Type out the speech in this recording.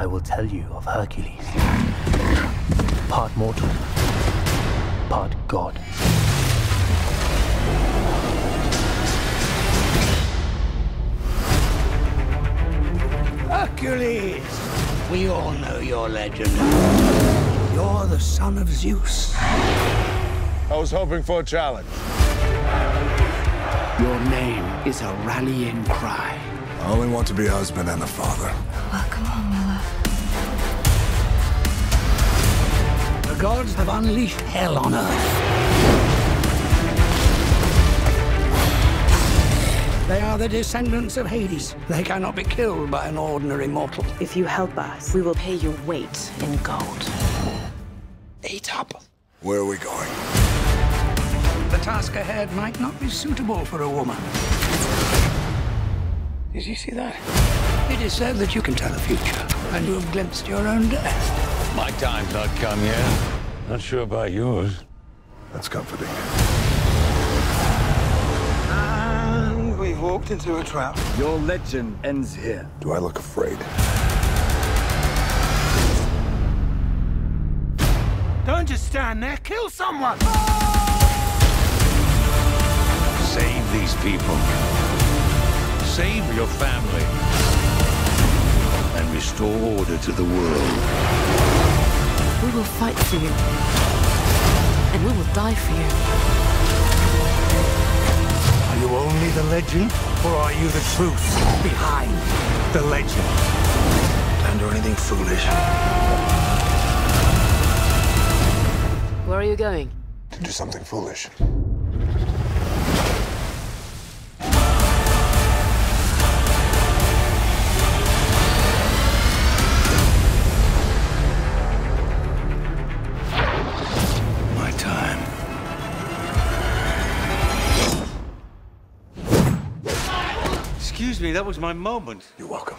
I will tell you of Hercules. Part mortal, part god. Hercules! We all know your legend. You're the son of Zeus. I was hoping for a challenge. Your name is a rallying cry. I only want to be a husband and a father. Welcome home, my love. The gods have unleashed hell on Earth. They are the descendants of Hades. They cannot be killed by an ordinary mortal. If you help us, we will pay your weight in gold. Eat up. Where are we going? The task ahead might not be suitable for a woman. Did you see that? It is said that you can tell the future, and you have glimpsed your own death. My time's not come yet. Not sure about yours. That's comforting. And we've walked into a trap. Your legend ends here. Do I look afraid? Don't just stand there, kill someone! Save these people. Save your family. And restore order to the world. We will fight for you. And we will die for you. Are you only the legend, or are you the truth behind the legend? Don't do anything foolish. Where are you going? To do something foolish. Excuse me, that was my moment. You're welcome.